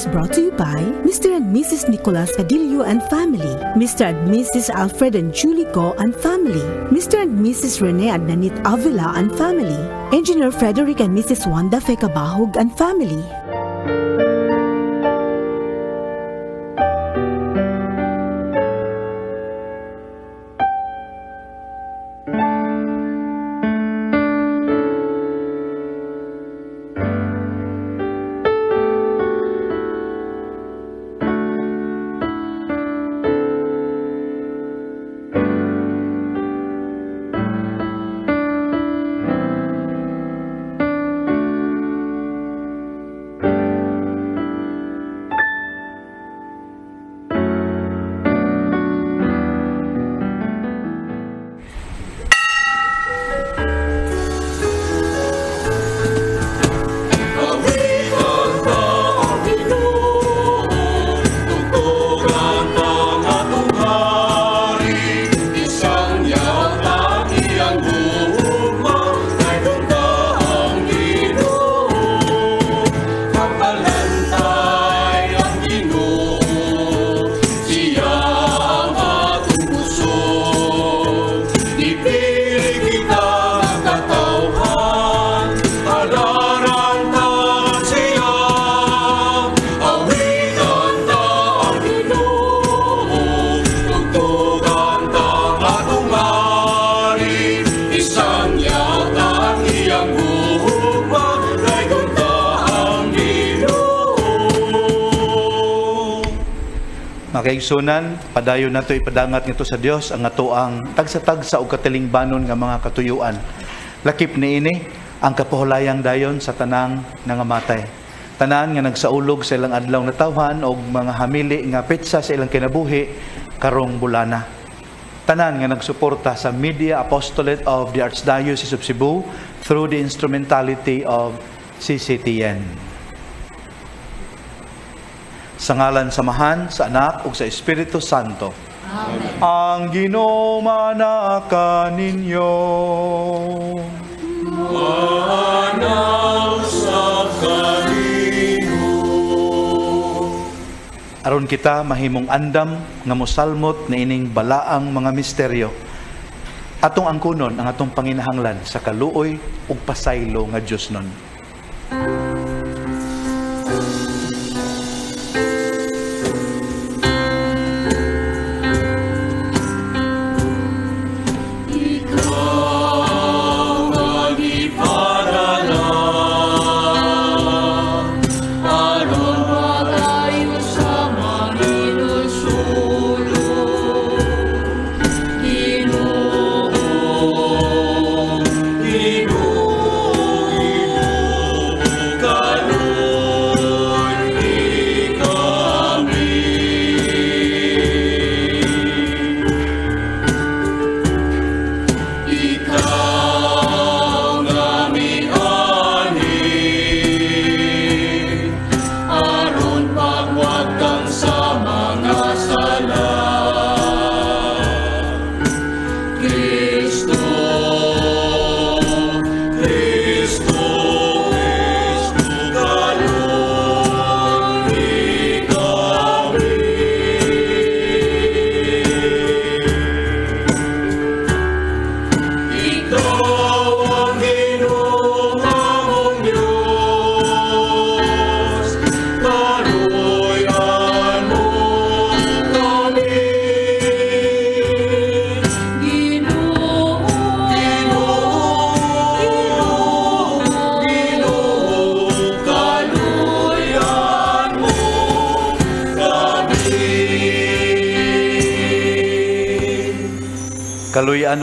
is brought to you by Mr. and Mrs. Nicolas Cadillo and family, Mr. and Mrs. Alfred and Julie Go and family, Mr. and Mrs. Rene Nanith Avila and family, Engineer Frederick and Mrs. Wanda Fekabahog and family. Mga kaigsunan, padayon nato ipadangat nito sa Dios ang ato ang tagsa-tagsa og katilingbanon nga mga katuyuan. Lakip ni ini ang kapuhulayang dayon sa tanang nangamatay. Tanan nga nagsaulog sa ilang adlaw na tawhan og mga hamili nga petsa sa ilang kinabuhi karong bulana. Tanan nga nagsuporta sa Media Apostolate of the Archdiocese of Cebu through the instrumentality of CCTN. Sa ngalan samahan, sa anak ug sa Espiritu Santo. Amen. Ang ginomana ninyo. Aron kita mahimong andam nga mosalmot na ining balaang mga misteryo. Atong angkunon ang atong panginahanglan sa kaluoy ug pasaylo nga Dios nun.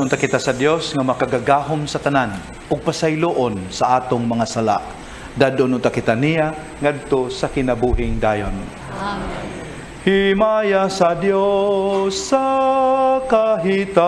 Kaluyan unta kita sa Dios nga makagagahom sa tanan ug pasayloon sa atong mga sala. Dadon unta kita niya ngadto sa kinabuhing dayon. Amen. Himaya sa Dios sa kahitasan.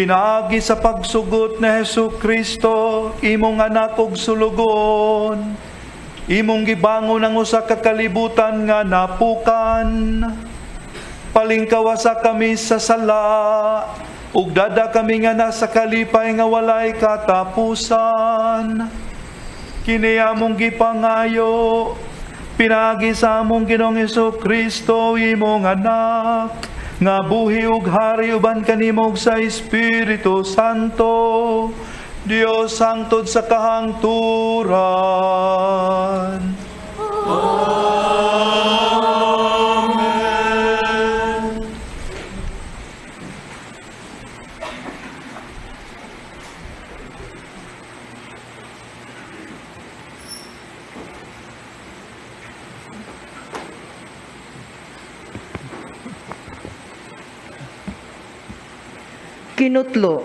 Pinagi sa pagsugot ni Hesu Kristo, imong anak og sulugon, imong gibangon ang usa ka kalibutan nga napukan, palingkawasa kami sa sala, ug dada kami nga nasa kalipay nga walay katapusan. Kini among gipangayo, pinagi sa among Ginoong Hesus Kristo imong anak, nga buhi ug hari uban kanimog sa Espiritu Santo, Dios hangtod sa kahangturan. Kinutlo,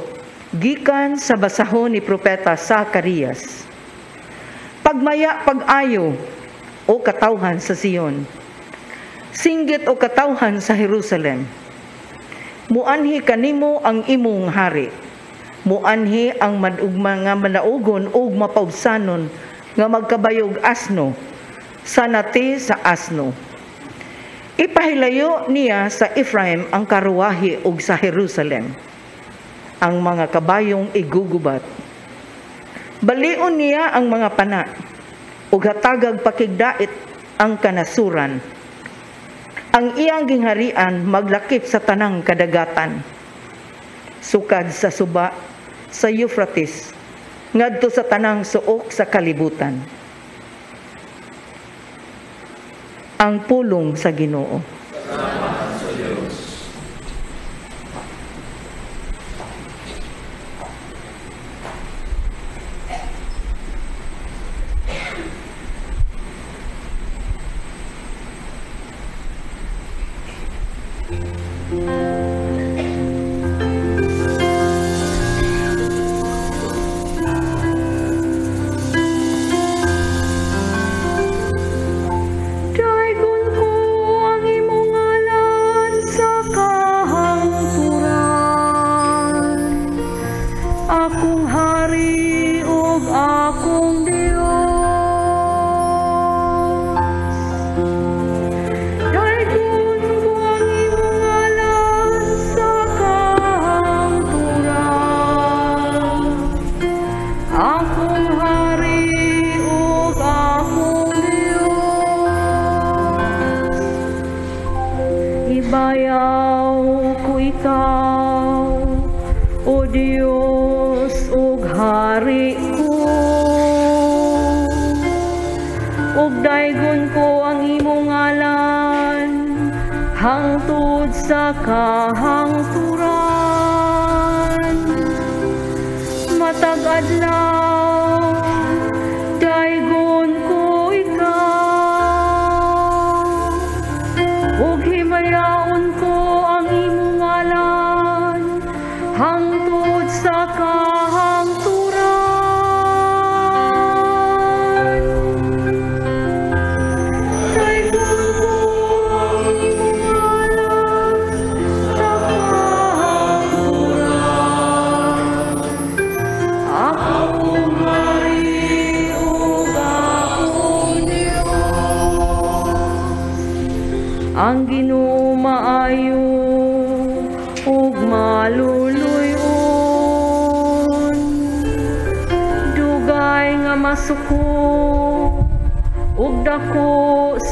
gikan sa basahon ni Propeta Zacarias. Pagmaya pag-ayo o katawhan sa Siyon. Singgit o katawhan sa Jerusalem. Muanhi kanimo ang imong hari. Muanhi ang madugma nga manaugon o mapaubsanon nga magkabayog asno sa nati sa asno. Ipahilayo niya sa Ephraim ang karuwahi ug sa Jerusalem ang mga kabayong igugubat. Balion niya ang mga pana, ug hatagag pakigdait ang kanasuran. Ang iyang gingharian maglakip sa tanang kadagatan. Sukad sa suba sa Euphrates, ngadto sa tanang suok sa kalibutan. Ang pulong sa Ginoo. Daigon Ug daygon ko ang imong ngalan, hangtod sa kahangturan. Matag adlaw,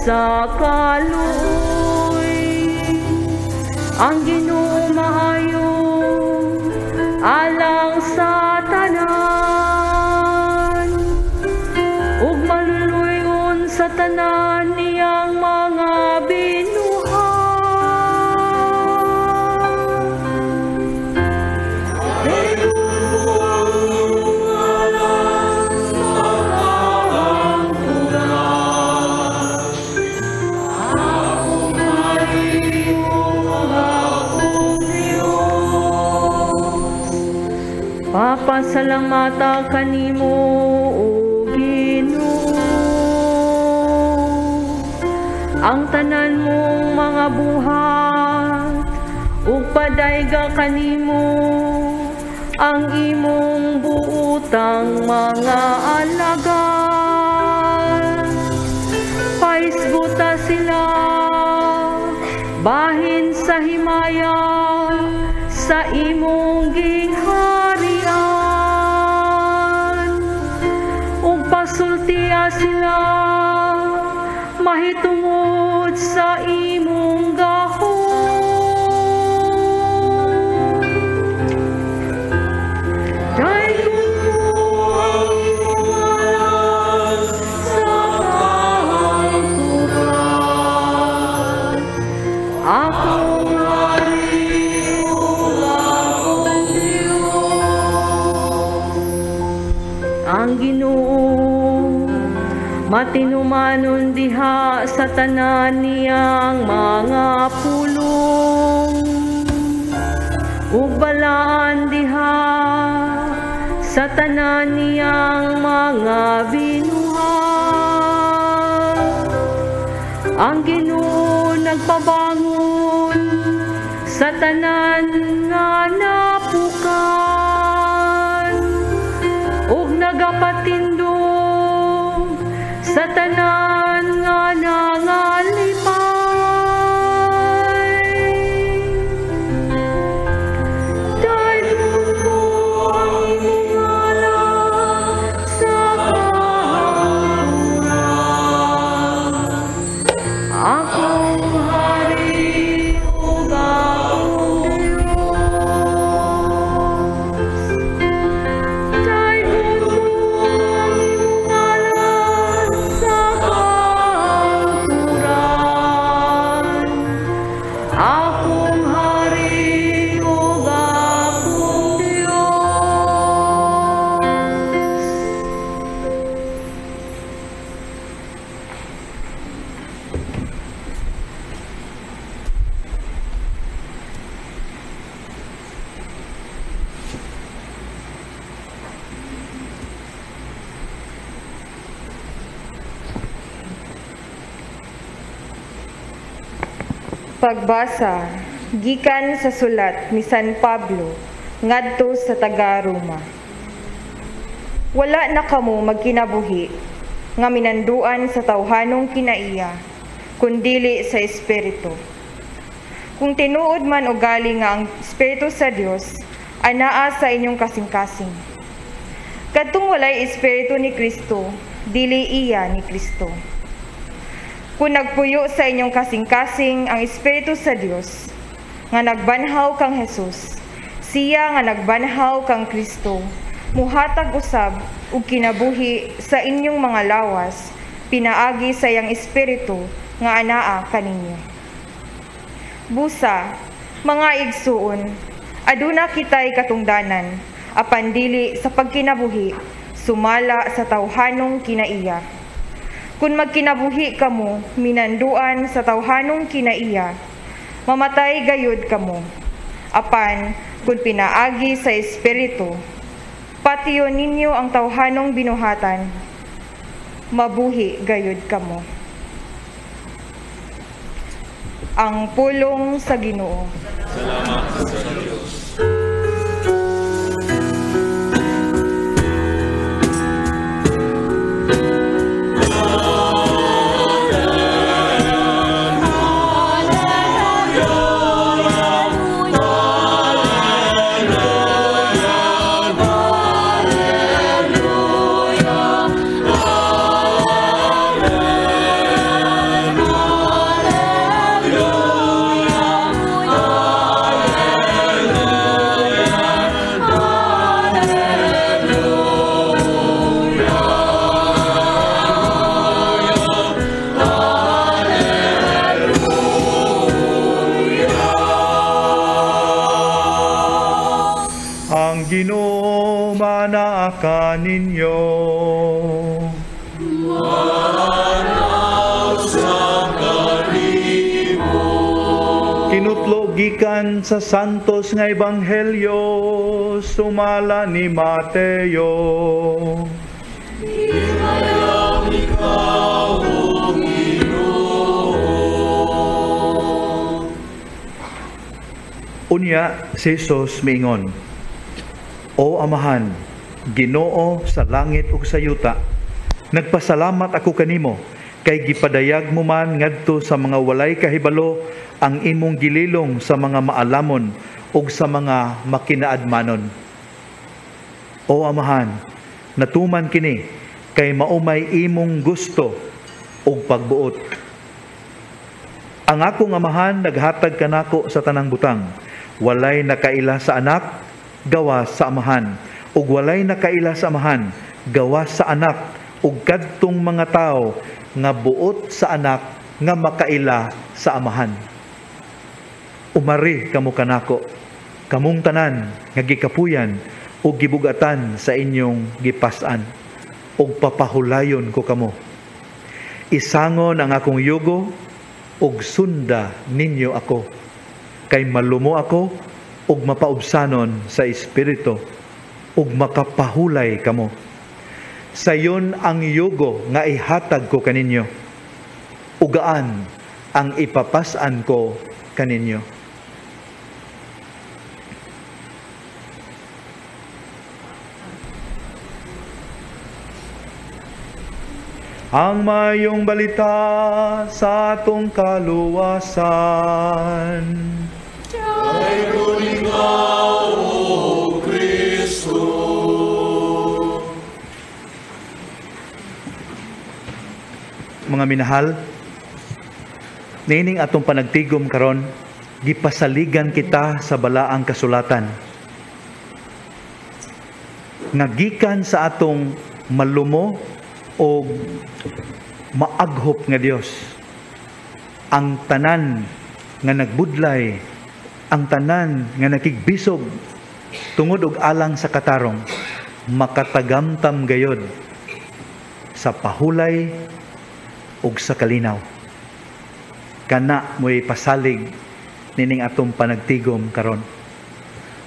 dako sa Nagpasalamata kanimo o Ginoo. Ang tanan mong mga buhat ug padayga kanimo. Ang imong buutang mga alagad paisguta sila bahin sa himaya sa imong gingharian matinumanon diha sa tanan niyang mga pulong. Ug balaan diha sa tanan niyang mga binuhat ang Ginoo nagpabangon sa tanan nga napukan Pagbasa gikan sa sulat ni San Pablo ngadto sa taga Roma. Wala na kamo magkinabuhi nga minanduan sa tawhanong kinaiya kundili sa espiritu. Kung tinuod man ugali nga ang espiritu sa Dios anaa sa inyong kasing-kasing. Kadtong walay espiritu ni Kristo, dili iya ni Kristo. Kung nagpuyo sa inyong kasing-kasing ang Espiritu sa Dios, nga nagbanhaw kang Jesus, siya nga nagbanhaw kang Kristo, muhatag usab ug kinabuhi sa inyong mga lawas, pinaagi sa iyang Espiritu nga anaa kaninyo. Busa, mga igsuon, aduna kitay katungdanan, apan dili sa pagkinabuhi, sumala sa tawhanong kinaiya. Kung magkinabuhi kamo, minanduan sa tawhanong kinaiya, mamatay gayud kamo. Apan, kung pinaagi sa Espiritu, patiyo ninyo ang tawhanong binuhatan, mabuhi gayud kamo. Ang pulong sa Ginoo. Ang manaa ninyo. Kinutlo gikan sa santos nga ebanghelyo sumala ni Mateo. Unya si Jesus miingon, O Amahan, Ginoo sa langit ug sa yuta, nagpasalamat ako kanimo kay gipadayag mo man ngadto sa mga walay kahibalo ang imong gililong sa mga maalamon ug sa mga makinaadmanon. O Amahan, natuman kini kay maumay imong gusto ug pagbuot. Ang akong amahan naghatag kanako sa tanang butang. Walay nakaila sa anak, gawa sa amahan. Ug walay nakaila sa amahan, gawa sa anak. Ug kadtong mga tao nga buot sa anak nga makaila sa amahan. Umari kamo kanako, kamong tanan nga gikapuyan ug gibugatan sa inyong gipasan ug papahulayon ko kamo. Isangon ang akong yugo ug sunda ninyo ako kay malumo ako ug mapaubsanon sa espiritu ug makapahulay kamo sayon ang yugo nga ihatag ko kaninyo. Ugaan ang ipapasan ko kaninyo. Ang mayong balita sa atong kaluwasan. Mga minahal, nining atong panagtigom karon, gipasaligan kita sa balaang kasulatan. Ngagikan sa atong malumo o maaghop nga Dios ang tanan nga nagbudlay ang tanan nga nakigbisog tungod og alang sa katarong makatagamtam gayod sa pahulay ug sa kalinaw. Kana mo'y pasalig nining atong panagtigom karon.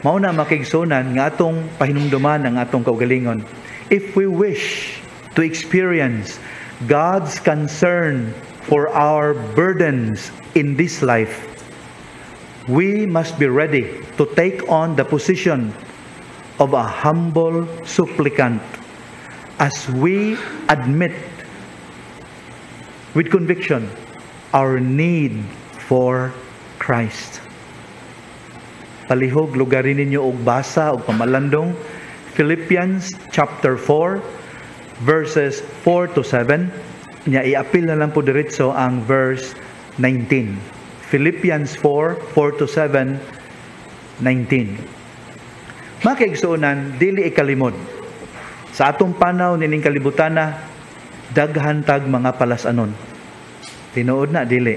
Mao na makigsunan nga atong pahinumduman ang atong kaugalingon. If we wish to experience God's concern for our burdens in this life, we must be ready to take on the position of a humble supplicant as we admit with conviction our need for Christ. Palihog lugarin ninyo og basa og pamalandong Philippians chapter 4 verses 4 to 7. Nya iapil na lang po diretso ang verse 19. Philippians 4, 4 to 7, 19. Makaigsuunan, dili ikalimod. Sa atong panaw nining kalibutana, daghan tag mga palasanon. Tinuod na dili.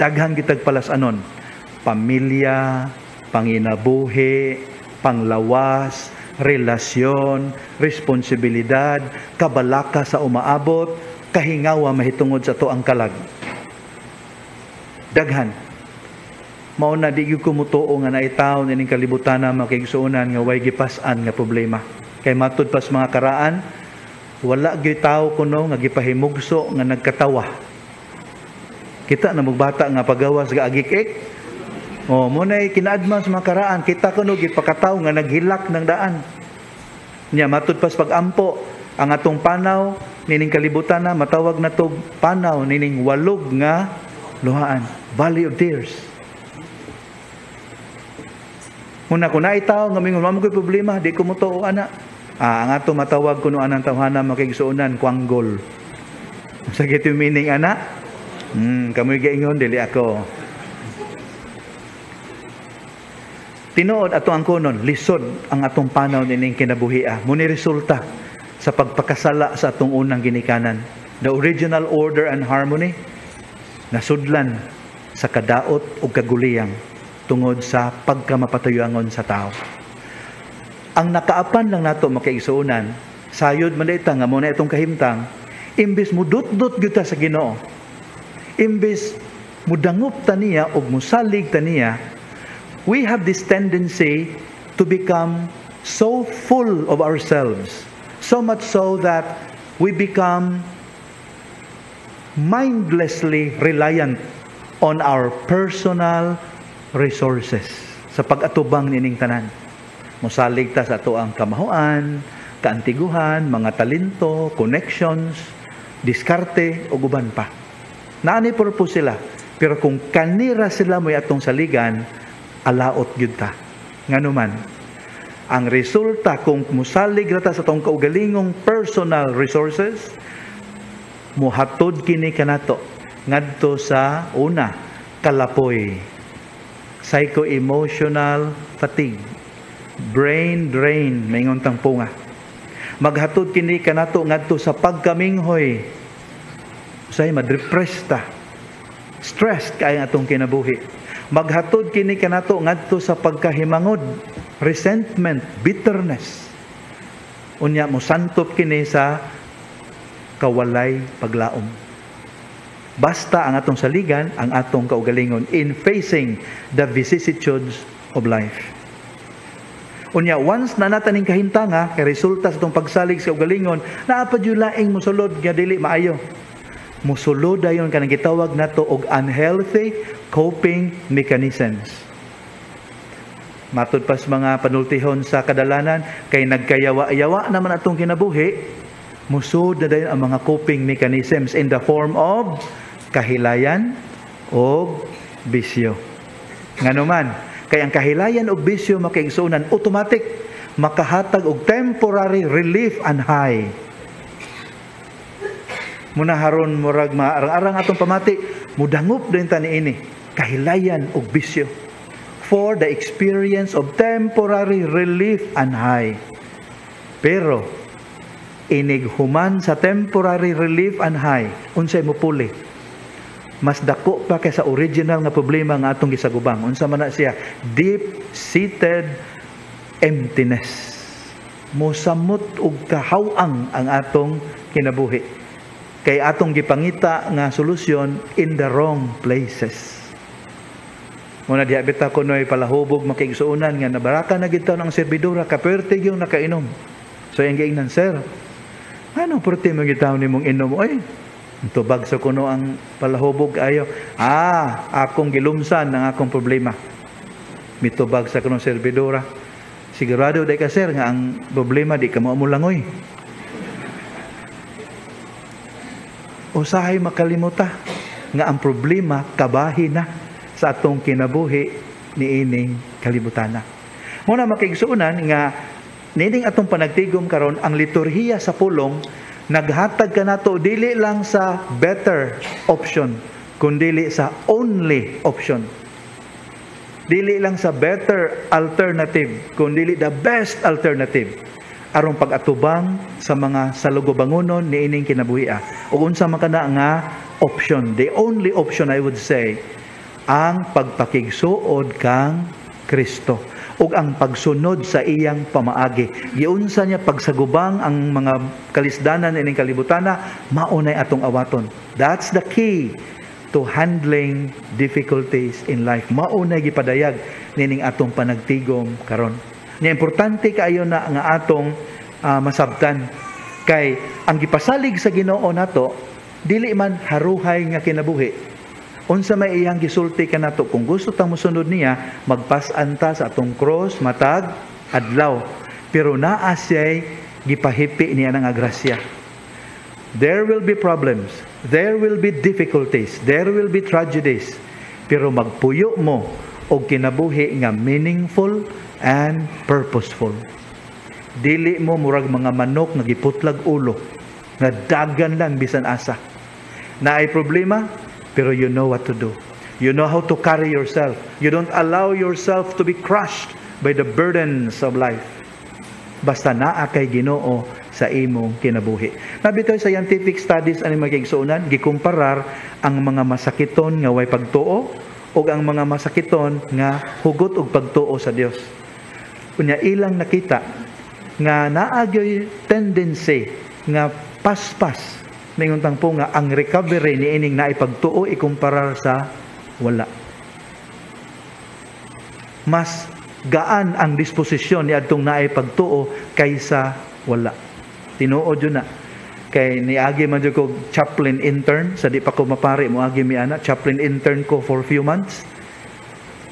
Daghan gitag palasanon. Pamilya, panginabuhi, panglawas, relasyon, responsibilidad, kabalaka sa umaabot, kahingawa mahitungod sa to ang kalag. Daghan. Mao na di gyud ko mutuo nga naitaw nining kalibutan na makigsuonan nga way gipas-an nga problema. Kay matud pas mga karaan, wala gyud tawo kuno nga gipahimugso nga nagkatawa. Kita na magbata nga pagawas ga agik-ik, Oh, mo na kinaadman sa mga karaan, kita kuno gipakataw nga naghilak ng daan. Nya matud pas pagampo ang atong panaw nining kalibutan na matawag na tog panaw nining walog nga luhaan, Valley of Tears. Muna ko na itaw nga mingon mo ko'y problema, di ko mo to ana. Ah, ang ato matawag kuno anang tawhana makigsuonan kwanggol. Sa gito meaning ana? Hmm, kamoy gaingon dili ako. Tinuod ato ang kunon, lisod ang atong panaw nining kinabuhia. Muni resulta sa pagpakasala sa atong unang ginikanan. The original order and harmony nasudlan sa kadaot ug kaguliyang tungod sa pagkamapatuyangon sa tao. Ang nakaapan lang nato makaigsuunan, sayod man ita nga muna itong kahimtang, imbis mo dut-dut gyud sa Ginoo. Imbis mudangop ta niya o musalig ta niya, we have this tendency to become so full of ourselves, so much so that we become mindlessly reliant on our personal resources sa pag-atubang nining tanan. Musalig ta sa ato ang kamahuan, kaantiguhan, mga talento, connections, diskarte o guban pa. Naani purpose sila. Pero kung kanira sila mo atong saligan, alaot gyud ta. Nganuman, ang resulta kung musalig ra ta sa atong kaugalingong personal resources, muhatod kini kanato ngadto sa una kalapoy. Psycho-emotional fatigue. Brain drain. Maingon tang punga. Maghatod kini kanato ngadto sa pagkaminghoy. Usay madrepress ta stressed kay atong kinabuhi. Maghatod kini kanato ngadto sa pagkahimangod. Resentment bitterness. Unya mo santop kini sa kawalay paglaom. Basta ang atong saligan, ang atong kaugalingon in facing the vicissitudes of life. Unya, once na nataning kahintanga, kay resulta sa itong pagsalig sa kaugalingon, naapad yung laing musulod nga dili maayo. Musulod ayon kanang gitawag nato og unhealthy coping mechanisms. Matod pas mga panultihon sa kadalanan, kay nagkayawa-yawa naman atong kinabuhi, musud na dayon ang mga coping mechanisms in the form of kahilayan o bisyo. Nganuman, kay ang kahilayan o bisyo makaigsunan automatic makahatag og temporary relief and high. Muna haron murag maarang-arang atong pamati, mudangop din ta niini kahilayan og bisyo for the experience of temporary relief and high. Pero inighuman sa temporary relief and high. Unsay mo puli mas dako pa kay sa original nga problema nga atong gisagubang. Unsa man na siya? Deep seated emptiness. Mosamot og kahawang ang atong kinabuhi. Kay atong gipangita nga solusyon in the wrong places. Muna diha bita ko noy palahubog makigsuunan nga nabaraka na gid ang serbidora kaperte yung nakainom. So yung giingnan sir, ano porte mo gitaw ni mong inom? Ay, tubag sa kuno ang palahubog ayo. Ah, akong gilumsan ng akong problema. Mitubag sa kuno servidora. Sigurado day ka sir nga ang problema di ka mo langoy. Usahay makalimuta nga ang problema kabahi na sa atong kinabuhi ni ining kalibutana. Muna makigsuunan nga nining atong panagtigom karon ang liturhiya sa pulong naghatag ka nato dili lang sa better option kundi sa only option. Dili lang sa better alternative kundi the best alternative. Aron pag-atubang sa mga salugobangonon ni ining kinabuhi ug unsa man kana nga option the only option i would say ang pagpakigsuod kang Kristo ug ang pagsunod sa iyang pamaagi. Giunsa niya pagsagubang ang mga kalisdanan ining kalibutana, maunay atong awaton. That's the key to handling difficulties in life. Maunay gipadayag nining atong panagtigom karon. Nya importante kaayo na nga atong uh, masabtan kay ang gipasalig sa Ginoo nato dili man haruhay nga kinabuhi unsa may iyang gisulti kanato kung gusto ta mosunod niya magpasan ta sa atong cross matag adlaw. Pero naa siya'y gipahipi niya ng agrasya. There will be problems. There will be difficulties. There will be tragedies. Pero magpuyo mo og kinabuhi nga meaningful and purposeful. Dili mo murag mga manok nga giputlag ulo nga dagan lang bisan asa. Na ay problema pero you know what to do. You know how to carry yourself. You don't allow yourself to be crushed by the burdens of life. Basta naa kay Ginoo sa imong kinabuhi. Nabitoy scientific studies ani magigsuunan gikumparar ang mga masakiton nga way pagtuo o ang mga masakiton nga hugot og pagtuo sa Dios. Kunya ilang nakita nga naagyoy tendency nga paspas Ningon tang po nga ang recovery ni ining naipagtuo ikumparar sa wala. Mas gaan ang disposisyon ni adtong naay pagtuo kaysa wala. Tinuod yun na. Kay niagi man ko chaplain intern sa di pa ko mapari mo agi mi ana chaplain intern ko for few months.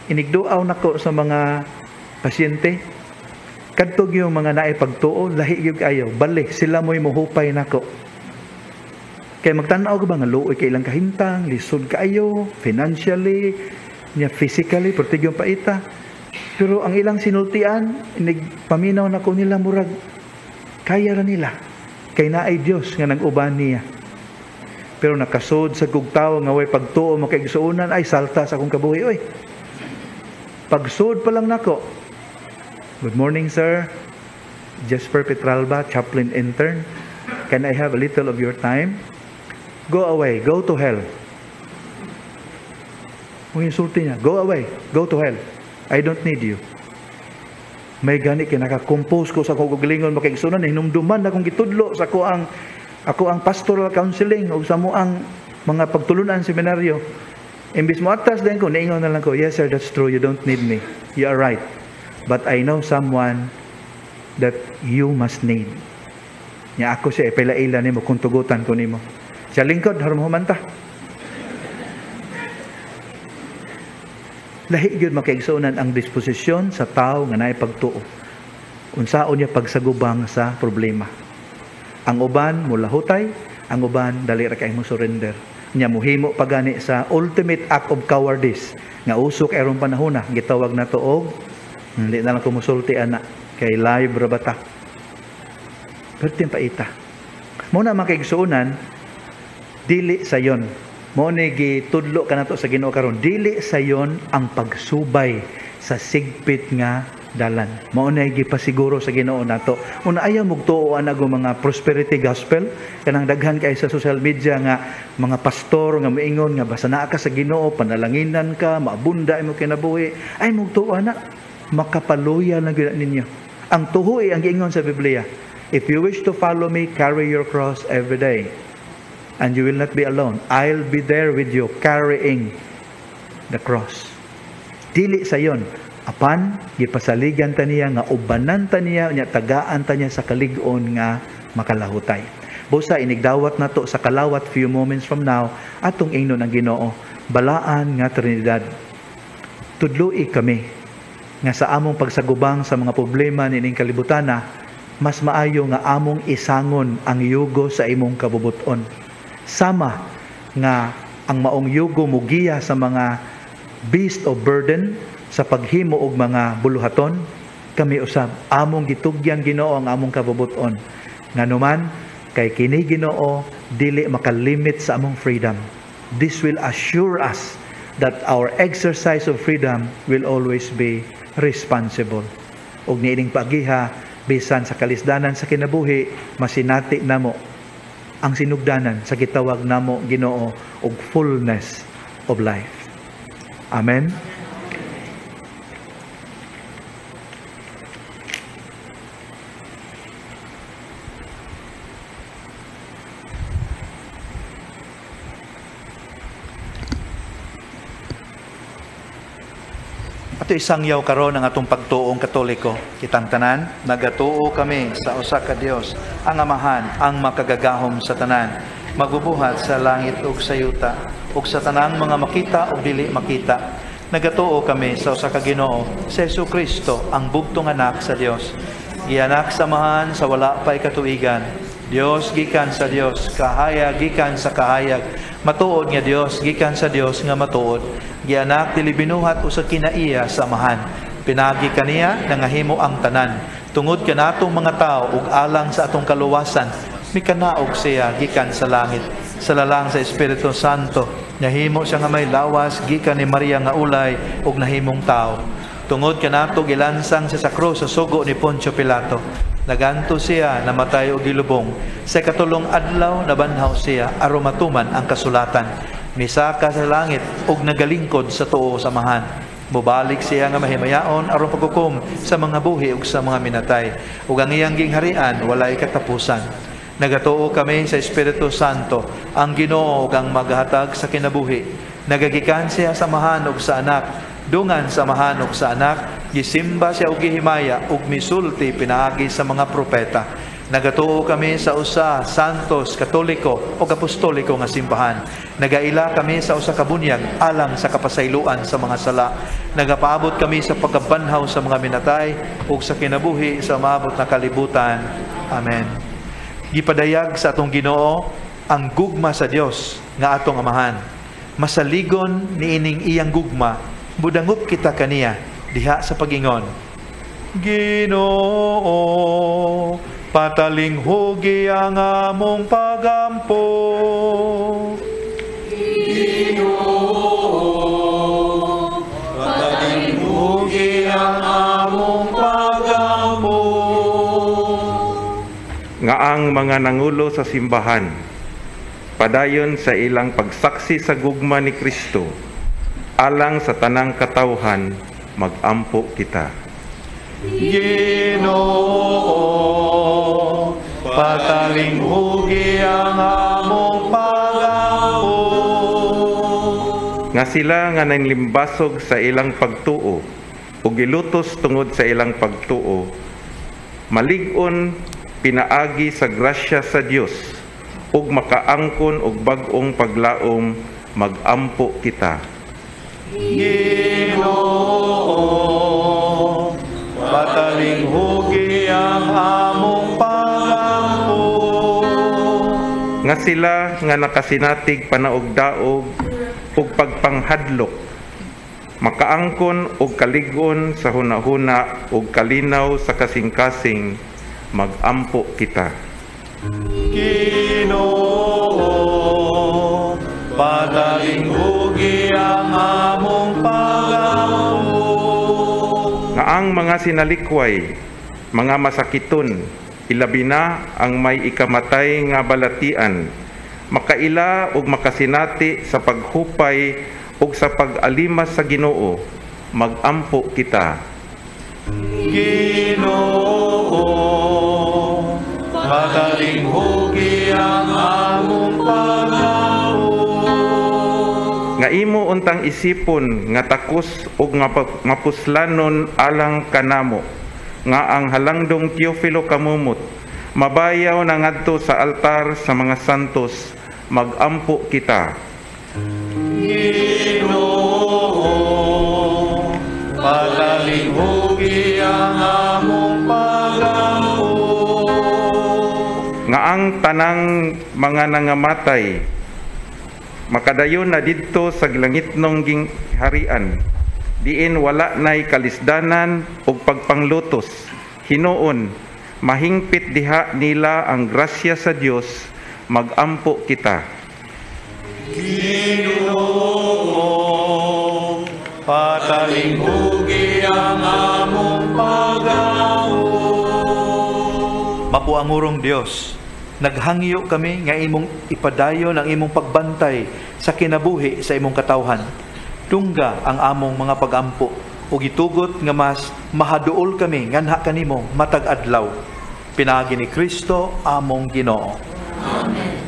Inigduaw nako sa mga pasyente. Kadtog yung mga naay pagtuo, lahi gyud kayo, balik sila mo'y muhupay nako. Kay magtanaw ka ba nga luoy kay ilang kahimtang, lisod kaayo, financially, niya physically, pertig yung paita. Pero ang ilang sinultian, paminaw na ko nila murag, kaya ra nila. Kay naay Dios nga nag-uban niya. Pero nakasod sa kugtaw nga way pagtuo mo kay gisuunan ay salta sa akong kabuhi oy. Pagsud pa lang nako. Good morning, sir. Jasper Petralba, chaplain intern. Can I have a little of your time? Go away. Go to hell. Kung insulti niya, go away. Go to hell. I don't need you. May gani kay naka-compose ko sa kugulingon makaigsunan hinumduman na kong gitudlo sa ako ang ako ang pastoral counseling o sa mo ang mga pagtulunan seminaryo. Imbis mo atas din ko, naingaw na lang ko, yes sir, that's true, you don't need me. You are right. But I know someone that you must need. Nya ako siya, ipaila-ila nimo kung tugutan ko nimo. Sa lingkod, harum humanta. Lahi gyud makaigsunan ang disposisyon sa tao nga naay pagtuo. Unsaon niya pagsagubang sa problema. Ang uban mula hutay, ang uban dali ra kay mo surrender. Nya muhimo pagani sa ultimate act of cowardice nga usok aron panahon na gitawag na to og hindi na lang kumusulti ana kay live ra bata. Pertin paita. Mo na dili sayon mo ni gitudlo ka nato sa Ginoo karon. Dili sayon ang pagsubay sa sigpit nga dalan. Mao na gipasiguro sa Ginoo nato. Una ayaw mugtuo ana go mga prosperity gospel. Kanang daghan kay sa social media nga mga pastor nga moingon nga basta naa ka sa Ginoo panalanginan ka maabunda imo kinabuhi. Ay mugtuo ana makapaluya na gyud ninyo. Ang tuhoy ang giingon sa Biblia if you wish to follow me carry your cross every day and you will not be alone. I'll be there with you carrying the cross. Dili sa yon. Apan, gipasaligan ta niya nga ubanan ta niya, nya tagaan ta niya sa kalig-on nga makalahutay. Busa inigdawat nato sa kalawat few moments from now atong ingnon ang Ginoo balaan nga Trinidad. Tudloi kami nga sa among pagsagubang sa mga problema nining kalibutana mas maayo nga among isangon ang yugo sa imong kabubuton sama nga ang maong yugo mugiya sa mga beast of burden sa paghimo og mga buluhaton. Kami usab among gitugyang Ginoo ang among kabubuton. Nganuman kay kini Ginoo dili makalimit sa among freedom. This will assure us that our exercise of freedom will always be responsible. Ug niining pagiha bisan sa kalisdanan sa kinabuhi masinati namo ang sinugdanan sa gitawag namo Ginoo og fullness of life. Amen. Ato isangyaw karon ang atong pagtuong katoliko. Kitang tanan, nagatuo kami sa usa ka Dios, ang Amahan, ang makagagahom sa tanan, magbubuhat sa langit ug sa yuta, ug sa tanang mga makita ug dili makita. Nagatuo kami sa usa ka Ginoo, sa Hesus Kristo, ang bugtong anak sa Dios. Gianak samahan sa wala pay katuigan. Dios gikan sa Dios, kahayag gikan sa kahayag. Matuod nga Dios gikan sa Dios nga matuod. Gianak dili binuhat usa kinaiya samahan. Pinagi kaniya nangahimo ang tanan. Tungod kanatong mga tao ug alang sa atong kaluwasan, mikanaog siya gikan sa langit. Sa lalang sa Espiritu Santo, nahimo siya nga may lawas gikan ni Maria nga ulay ug nahimong tao. Tungod kanato gilansang sa sakro sa sugo ni Poncio Pilato. Naganto siya namatay og gilubong. Sa katulong adlaw nabanhaw siya aron matuman ang kasulatan. Misaka sa langit ug nagalingkod sa tuo samahan. Mubalik siya nga mahimayaon aron paghukom sa mga buhi ug sa mga minatay. Ug ang iyang gingharian walay katapusan. Nagatuo kami sa Espiritu Santo, ang Ginoo ug ang maghatag sa kinabuhi Nagagikan siya sa mahan ug sa anak, dungan sa mahan ug sa anak, gisimba siya og gihimaya ug misulti pinaagi sa mga propeta. Nagatuo kami sa usa santos katoliko o apostoliko nga simbahan. Nagaila kami sa usa ka bunyag alang sa kapasayloan sa mga sala. Nagapaabot kami sa pagkabanhaw sa mga minatay ug sa kinabuhi sa maabot na kalibutan. Amen. Gipadayag sa atong Ginoo ang gugma sa Dios nga atong amahan. Masaligon ni ining iyang gugma, budangup kita kaniya diha sa pagingon. Ginoo, pataling hugi ang among pagampo. Pataling hugi ang among pagampo. nga ang mga nangulo sa simbahan padayon sa ilang pagsaksi sa gugma ni Kristo alang sa tanang katawhan magampo kita Ginoo, pataling hugi ang among pagampo. nga sila nga nanlimbasog sa ilang pagtuo ug gilutos tungod sa ilang pagtuo malig-on pinaagi sa grasya sa Dios ug makaangkon og bag-ong paglaom magampo kita Ginoo, pataling hugi ang among pagampo. Nga sila nga nakasinatig panaog-daog ug pagpanghadlok makaangkon og kalig-on sa hunahuna ug kalinaw sa kasing-kasing magampo kita Ginoo, pataling hugi ang among pagampo. nga ang mga sinalikway mga masakiton ilabi na ang may ikamatay nga balatian. Makaila ug makasinati sa paghupay ug sa pag-alimas sa Ginoo. Magampo kita. Ginoo, pataling hugi ang among pagampo. nga imo untang isipon nga takos ug mapuslanon alang kanamo nga ang halangdong Teofilo kamumot mabayaw na ngadto sa altar sa mga santos magampo kita Ginoo, pataling hugi ang among pagampo. nga ang tanang mga nangamatay makadayon na didto sa langitnong harian diin wala nay kalisdanan ug pagpanglutos hinuon mahingpit diha nila ang grasya sa Dios magampo kita Ginoo, pataling hugi ang among pagampo. Mapuangurong Dios, naghangyo kami nga imong ipadayon ang imong pagbantay sa kinabuhi sa imong katawhan. Tungga ang among mga pagampo ug gitugot nga mas mahaduol kami nganha kanimo matag adlaw. Pinagi ni Kristo among Ginoo. Aku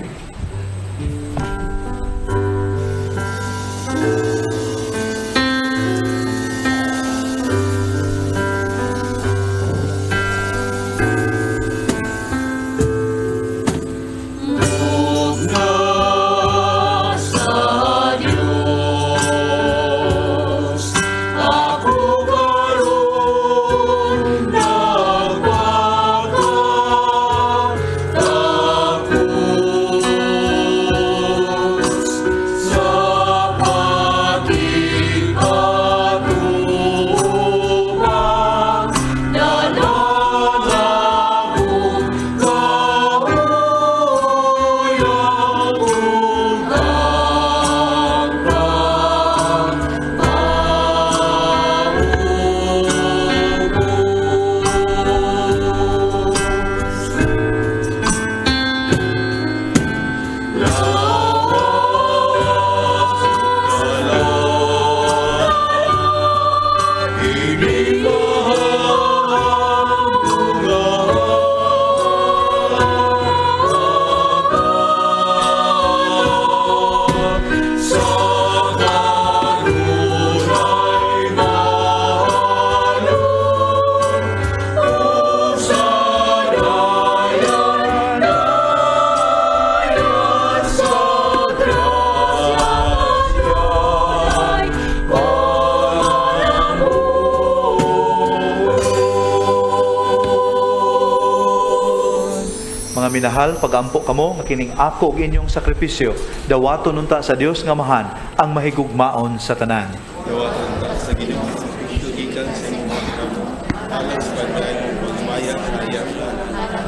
Mga minahal, pagampo kamo, makining ako og inyong sakripisyo, dawato nunta sa Dios nga mahan, ang mahigugmaon sa tanan. Dawatan ta sa Ginoo sa imong mga kamo alang sa ng pagmaya kaya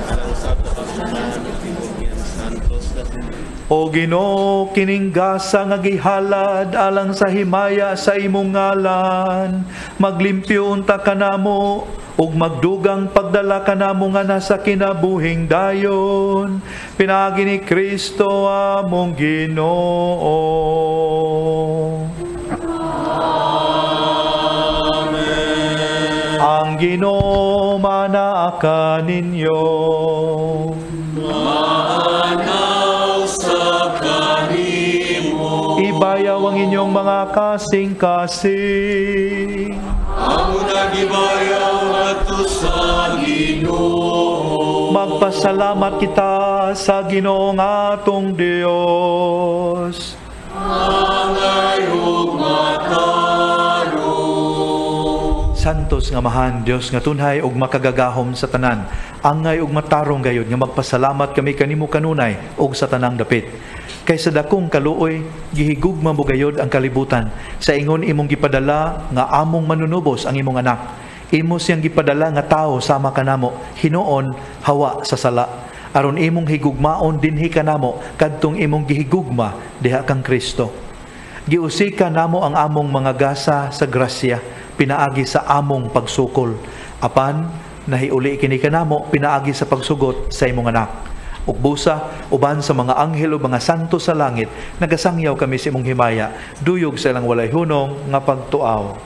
alang sa na O Ginoo kining gasa nga gihalad alang sa himaya sa imong ngalan. Maglimpyo unta kanamo ug magdugang pagdala kanamo nga nasa kinabuhing dayon. Pinagi ni Kristo among Ginoo. Ang Ginoo manaa ninyo. Ibayaw ang inyong mga kasing-kasing. Magpasalamat kita sa Ginoong atong Dios. Santos nga mahan Dios nga tunhay ug makagagahom sa tanan. Angay ug matarong gayud nga magpasalamat kami kanimo kanunay ug sa tanang dapit. Kay sa dakong kaluoy gihigugma mo gayud ang kalibutan sa ingon imong gipadala nga among manunubos ang imong anak. Imo siyang gipadala nga tao sama kanamo hinuon hawa sa sala. Aron imong higugmaon dinhi kanamo kadtong imong gihigugma diha kang Kristo. Giusika namo ang among mga gasa sa grasya, pinaagi sa among pagsukol. Apan, nahiuli kini kanamo, pinaagi sa pagsugot sa imong anak. Ug busa, uban sa mga anghel o mga santo sa langit, nagasangyaw kami sa imong himaya, duyog sa ilang walay hunong nga pagtuaw.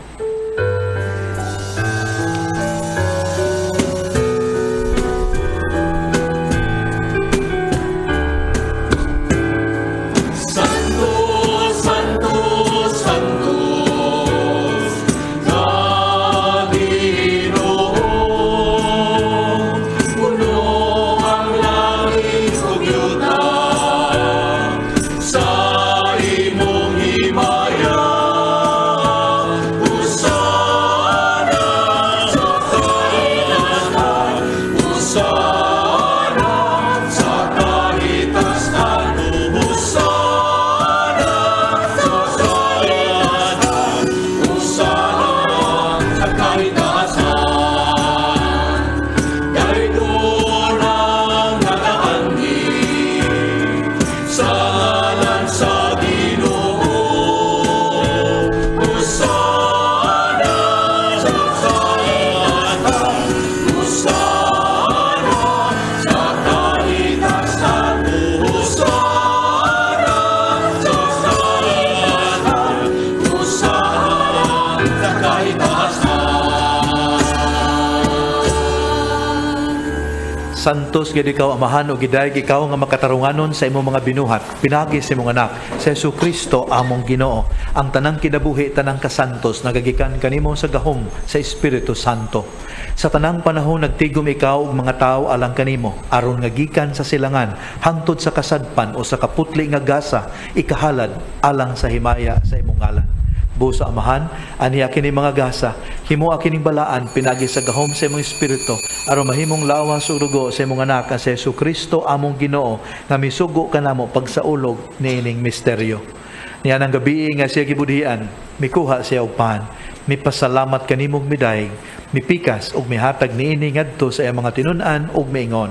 Santos gid ikaw amahan o gidayeg ikaw nga makatarunganon sa imong mga binuhat. Pinagi sa imong anak sa Hesus Kristo among Ginoo. Ang tanang kinabuhi tanang kasantos nagagikan kanimo sa gahom sa Espiritu Santo. Sa tanang panahon nagtigom ikaw og mga tawo alang kanimo. Aron nga gikan sa silangan hangtod sa kasadpan o sa kaputli nga gasa ikahalad alang sa himaya sa imong ngalan Busa amahan, aniya kini mga gasa, himo kining balaan pinagi sa gahom sa imong espiritu, aron mahimong lawas ug dugo sa imong anak si Hesus Kristo among Ginoo nga misugo kanamo pagsaulog niining misteryo. Niya nang gabi nga siya gibudhian, mikuha siya og pan, mipasalamat kanimong miday, mipikas ug mihatag niini ngadto sa mga tinun-an ug miingon.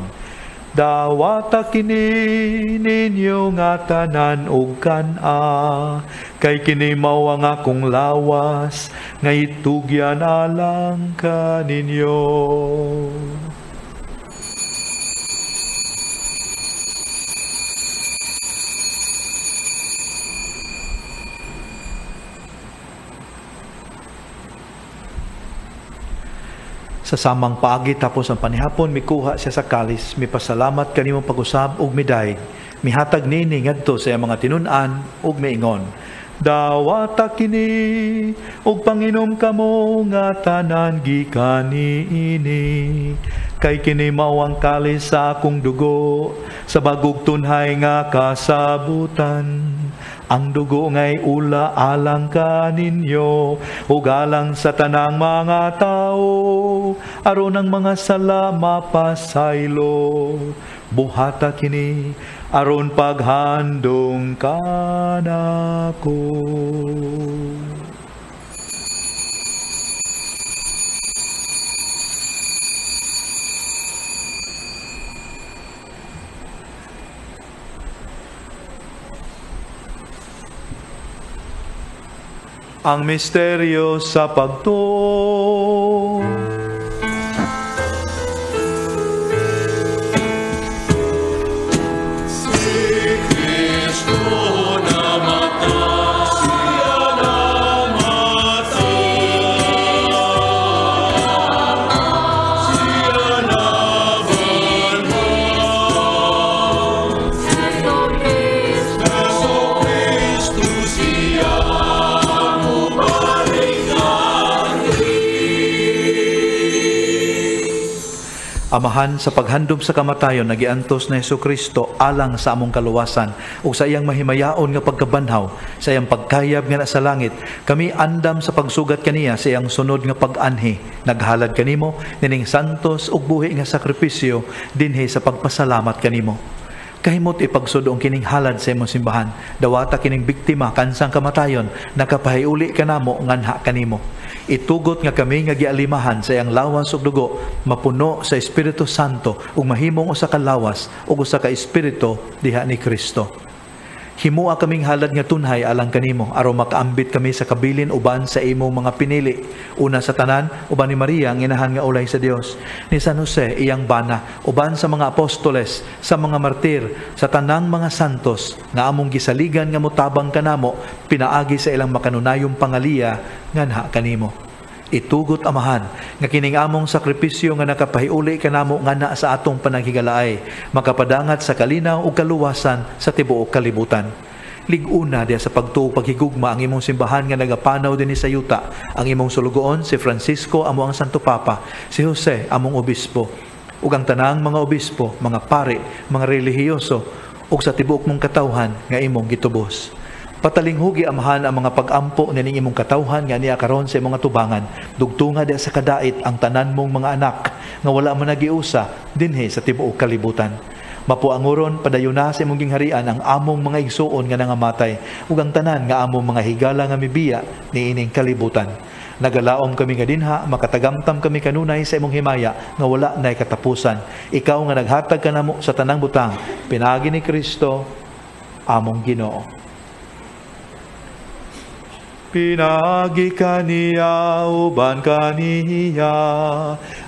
Dawata kini ninyo nga tanan ug kana kay kini mao ang akong lawas nga itugyan alang kaninyo. Sa samang paagi tapos ang panihapon mikuha siya sa kalis, mipasalamat kanimo pag-usab ug miday. Mihatag nini ngadto sa mga tinun-an ug miingon. Dawata kini ug panginom kamo nga tanan gikan niini. Kay kini mao ang kalis sa akong dugo sa bagog tunhay nga kasabutan. Ang dugo ngay ula alang kaninyo, ug alang sa tanang mga tao, aron ang mga sala mapasaylo. buhata kini aron paghandong kanako. Ang misteryo sa pagtuo. Amahan sa paghandom sa kamatayon nagiantos na Heso Kristo alang sa among kaluwasan ug sa iyang mahimayaon nga pagkabanhaw sa iyang pagkayab nga na sa langit kami andam sa pagsugat kaniya sa iyang sunod nga pag-anhi naghalad kanimo nining santos ug buhi nga sakripisyo dinhi sa pagpasalamat kanimo Kahimot ipagsudong kining halad sa imong simbahan. Dawata kining biktima kansang kamatayon nakapahiuli kanamo nganha kanimo. Itugot nga kami nga gialimahan sa iyang lawas ug dugo mapuno sa Espiritu Santo ug mahimong usa ka lawas ug usa ka espiritu diha ni Kristo. Himua kaming halad nga tunhay alang kanimo aron makaambit kami sa kabilin uban sa imong mga pinili. Una sa tanan, uban ni Maria ang inahan nga ulay sa Dios. Ni San Jose iyang bana, uban sa mga apostoles, sa mga martir, sa tanang mga santos nga among gisaligan nga mutabang kanamo pinaagi sa ilang makanunayong pangaliya nganha kanimo itugot amahan nga kining among sakripisyo nga nakapahiuli kanamo nga na sa atong panaghigalaay makapadangat sa kalinaw ug kaluwasan sa tibuok kalibutan. Liguna diya sa pagtuo paghigugma ang imong simbahan nga nagapanaw dinhi sa yuta. Ang imong sulugoon si Francisco amo ang Santo Papa si Jose among obispo. Ug ang tanang mga obispo mga pare mga relihiyoso ug sa tibuok mong katawhan nga imong gitubos Patalinghugi amahan ang mga pagampo nining imong katawhan nga niya karon sa imong tubangan. Dugtunga di sa kadait ang tanan mong mga anak nga wala man nagiusa dinhi sa tibuok kalibutan. Mapuanguron padayon na sa imong gingharian ang among mga igsuon nga nangamatay ug ang tanan nga among mga higala nga mibiya ni ining kalibutan. Nagalaom kami nga dinha, makatagamtam kami kanunay sa imong himaya nga wala nay katapusan. Ikaw nga naghatag kanamo sa tanang butang, pinagi ni Kristo among Ginoo. Pinagi kaniya uban kaniya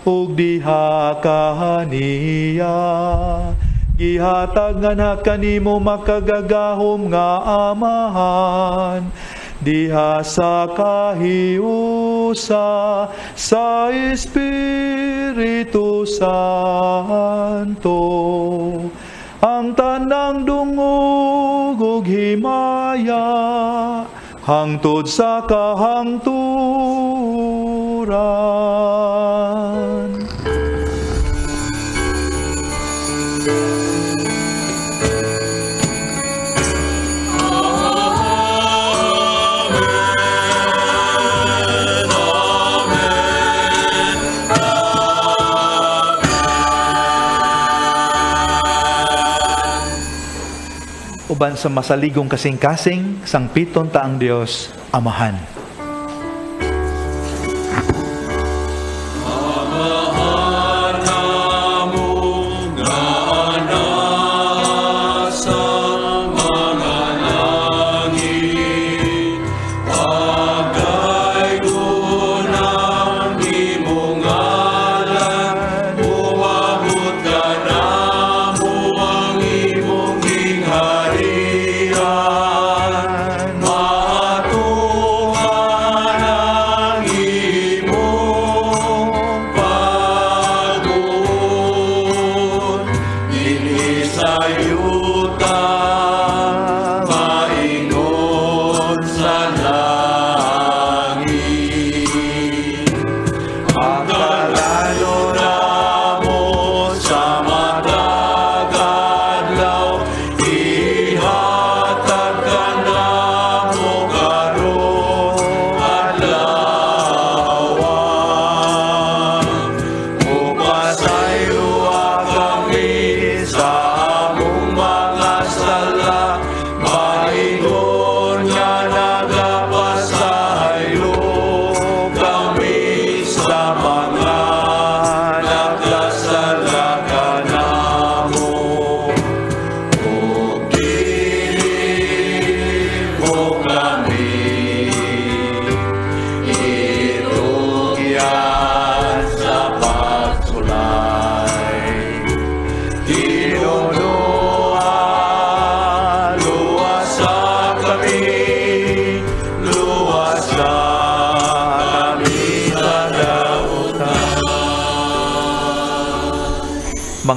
ug diha kaniya gihatag nga kanimo makagagahom nga amahan. Diha sa kahiusa sa Espiritu Santo. Ang tanang dungog ug himaya hangtod sa kahangturan. Uban sa masaligong kasing-kasing, sang piton taang Dios, Amahan.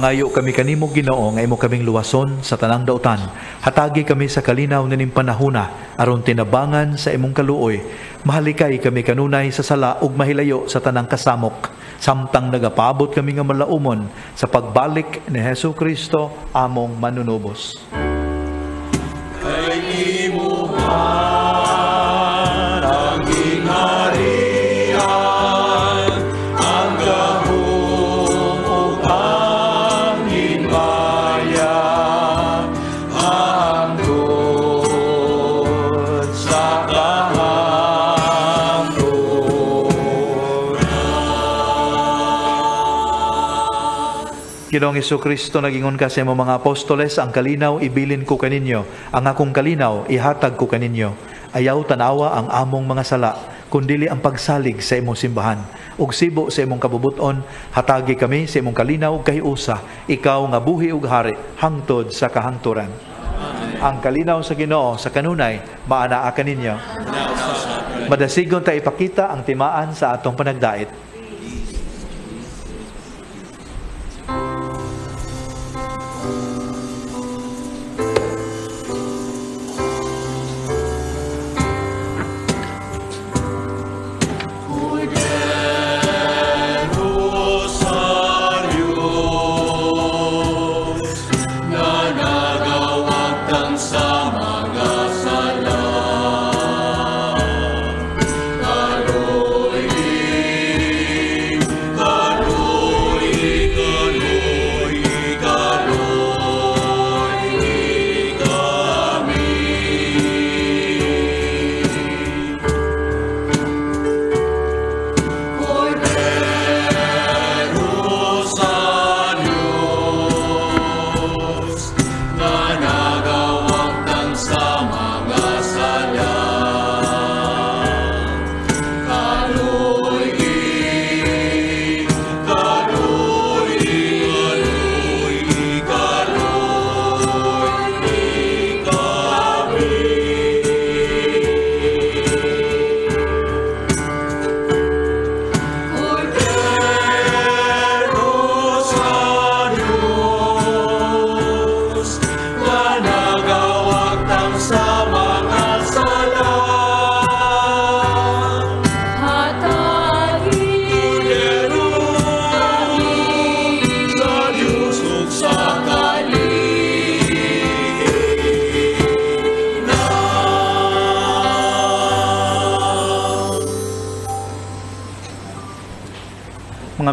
Mangayo kami kanimo Ginoo nga imo kaming luwason sa tanang dautan. Hatagi kami sa kalinaw ning panahona aron tinabangan sa imong kaluoy. Mahalikay kami kanunay sa sala ug mahilayo sa tanang kasamok. Samtang nagapabot kami nga malaumon sa pagbalik ni Hesu Kristo among manunubos. Ginoong Hesus Kristo nagingon ka sa mga apostoles, ang kalinaw ibilin ko kaninyo, ang akong kalinaw ihatag ko kaninyo. Ayaw tanawa ang among mga sala, kundili ang pagsalig sa imong simbahan. Ug sibo sa imong kabubuton, hatagi kami sa imong kalinaw ug kahiusa, ikaw nga buhi ug hari hangtod sa kahangturan. Ang kalinaw sa Ginoo sa kanunay maanaa kaninyo. Madasigon ta ipakita ang timaan sa atong panagdait.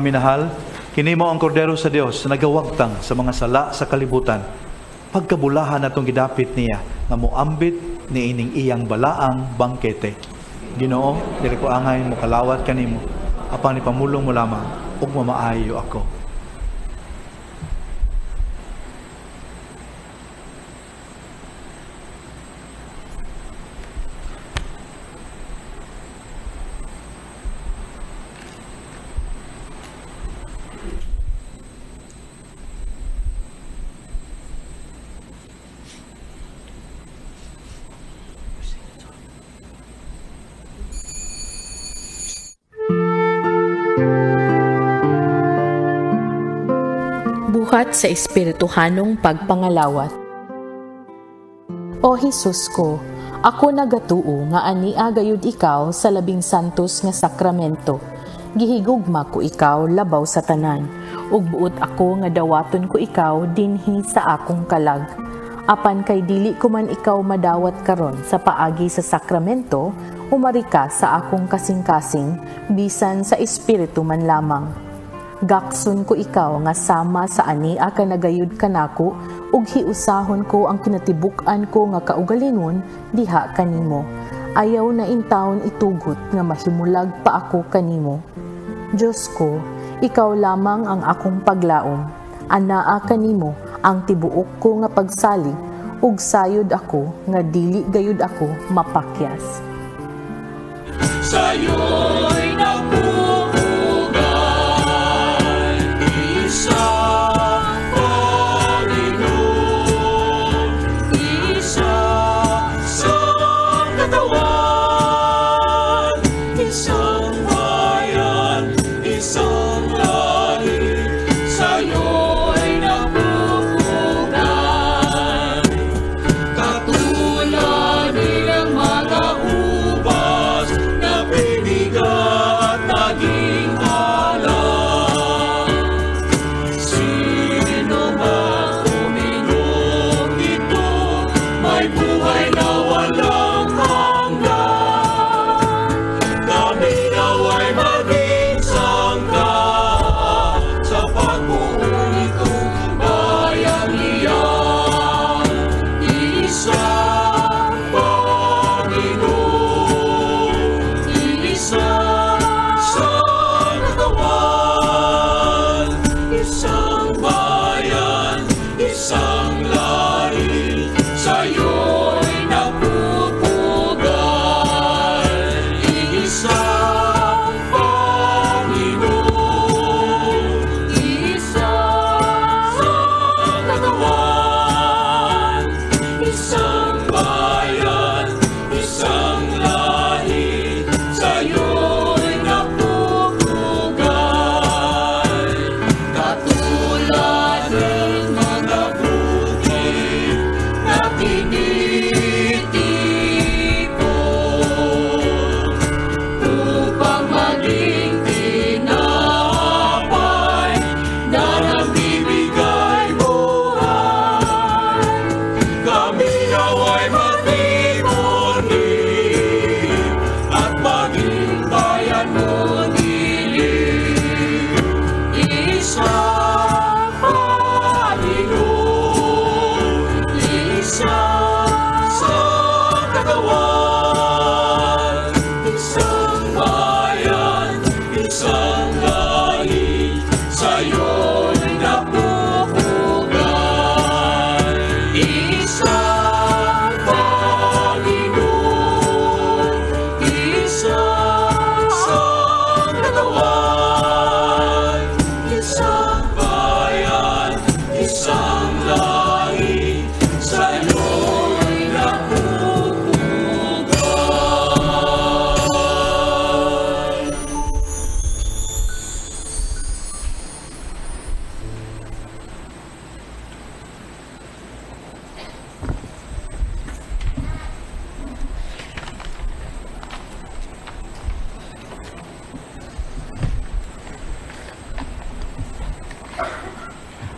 Minahal, kinimo ang kordero sa Dios na nagawagtang sa mga sala sa kalibutan. Pagkabulahan natong gidapit niya nga moambit ni ining iyang balaang bangkete. Ginoo, dili ko angay mo kalawat kanimo. Apang ni pamulong mo lamang ug mamaayo ako. Buhat sa espirituhanong pagpangalawat. O Hesus ko, ako nagatuo nga ania gayud ikaw sa labing santos nga sakramento. Gihigugma ko ikaw labaw sa tanan, ug buot ako nga dawaton ko ikaw dinhi sa akong kalag. Apan kay dili ko man ikaw madawat karon sa paagi sa sakramento, umari ka sa akong kasing-kasing, bisan sa espiritu man lamang Gakson ko ikaw nga sama sa ani a kanagayud kanako ug hiusahon ko ang kinatibuk-an ko nga kaugalingon diha kanimo. Ayaw na intawon itugot nga mahimulag pa ako kanimo. Diyos ko, ikaw lamang ang akong paglaom. Anaa kanimo ang tibuok ko nga pagsalig ug sayod ako nga dili gayud ako mapakyas. Sa'yo'y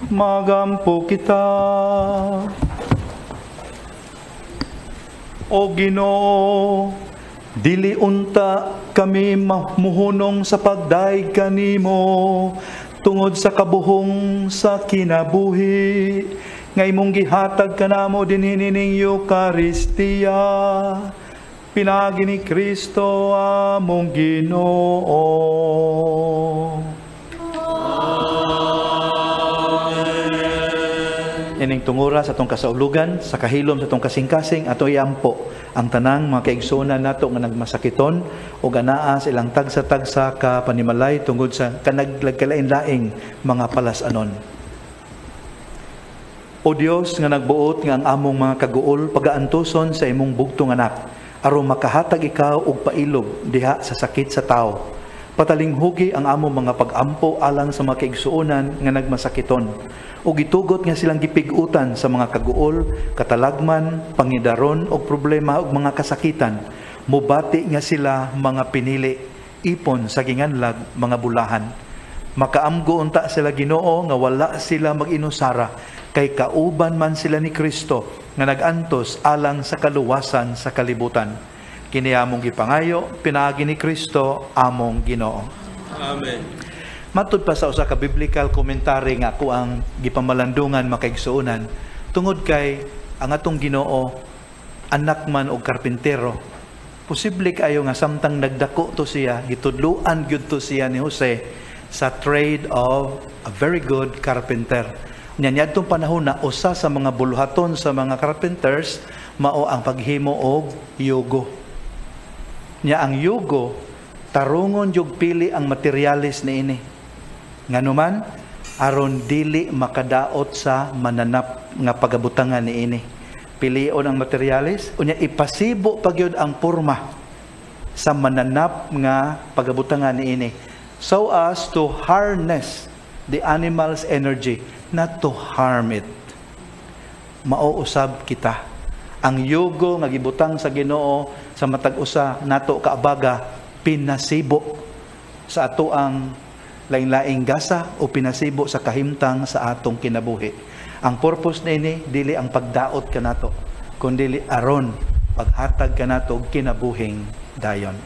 Magampo kita. O Ginoo, dili unta kami mamuhunong sa pagdaig kanimo tungod sa kabuhong sa kinabuhi nga imong gihatag kanamo dinhi ning Eucharistia pinagi ni Kristo among Ginoo. Tungura sa atong kasaulugan, sa kahilom sa atong kasing-kasing, ato iampo ang tanang mga kaigsunan nato nga nagmasakiton o ganaa sa ilang tagsa-tagsa ka panimalay tungod sa kanagkalain-laing mga palasanon. O Dios nga nagbuot nga ang among mga kaguol pagaantuson sa imong bugtong anak aron makahatag ikaw og pailog diha sa sakit sa tao. Patalinghugi ang among mga pag-ampo alang sa mga kaigsuonan nga nagmasakiton o gitugot nga silang gipigutan sa mga kaguol, katalagman, pangidaron o problema ug mga kasakitan. Mubati nga sila mga pinili, ipon sa ginganlag mga bulahan. Makaamgo unta sila Ginoo nga wala sila mag-inusara kay kauban man sila ni Kristo nga nagantos alang sa kaluwasan sa kalibutan. Kini among gipangayo, pinagi ni Kristo among Ginoo. Amen. Matud pa sa usa ka biblical commentary nga ako ang gipamalandungan makaigsuonan tungod kay ang atong Ginoo anak man og karpintero. Posible kayo nga samtang nagdako to siya, gitudluan gyud to siya ni Jose sa trade of a very good carpenter. Nya niadtong panahon na usa sa mga buluhaton sa mga carpenters mao ang paghimo og yugo. Nya ang yugo tarungon jug pili ang materyales niini. Nganuman aron dili makadaot sa mananap nga pagabutangan niini. Pilion ang materyales unya ipasibo pagyud ang porma sa mananap nga pagabutangan niini so as to harness the animal's energy not to harm it mauusab kita ang yugo nga gibutang sa Ginoo sa matag usa nato kaabaga pinasibo sa ato ang lain-laing gasa o pinasibo sa kahimtang sa atong kinabuhi. Ang purpose nini dili ang pagdaot kanato kundi aron paghatag kanato og kinabuhing dayon.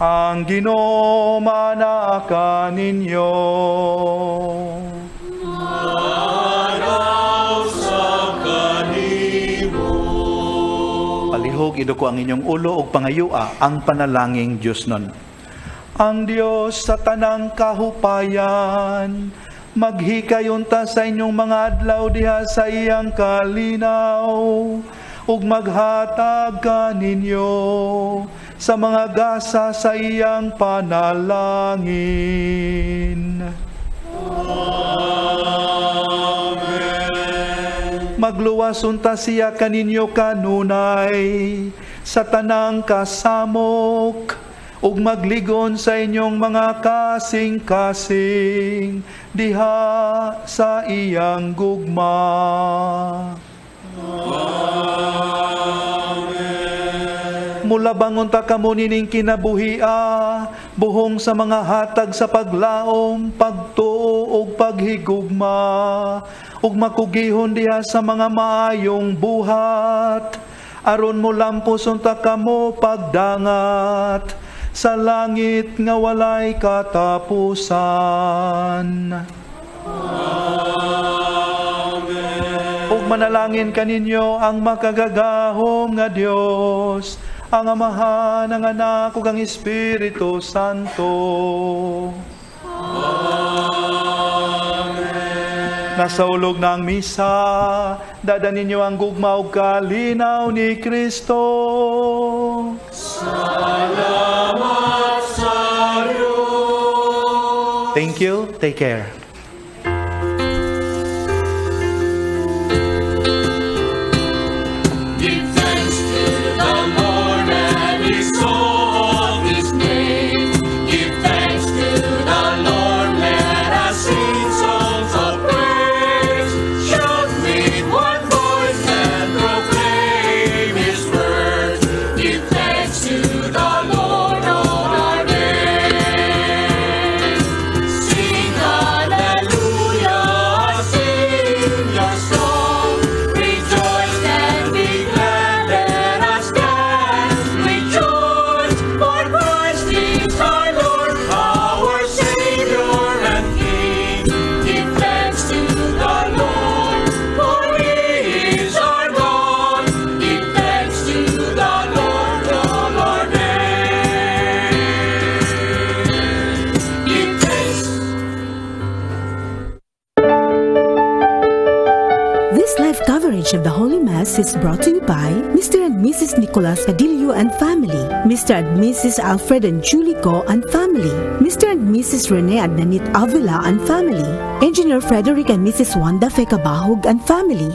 Ang Ginoo manaka ninyo. Palihog iduko ang inyong ulo ug pangayua ang panalangin Dios nun. Ang Dios sa tanang kahupayan, maghikayon ta sa inyong mga adlaw diha sa iyang kalinaw, ug maghatag ka ninyo sa mga gasa sa iyang panalangin. Magluwas unta siya kaninyo kanunay sa tanang kasamok ug magligon sa inyong mga kasing-kasing diha sa iyang gugma. Mula bangon ta kamo nining kinabuhia, buhong sa mga hatag sa paglaom, pagtuo ug paghigugma, ug makugihon diha sa mga maayong buhat. Aron mo lampos unta kamo pagdangat sa langit nga walay katapusan. Ug manalangin kaninyo ang makagagahom nga Dios, ang Amahan, ang Anak, ug ang Espiritu Santo. Nasa ulog ng misa, dada ninyo ang gugma ug kalinaw ni Kristo. Thank you. Take care. Brought to you by Mr. and Mrs. Nicolas Adilio and family, Mr. and Mrs. Alfred and Julie Go and family, Mr. and Mrs. Rene Adnanit Avila and family, Engineer Frederick and Mrs. Wanda Fekabahog and family.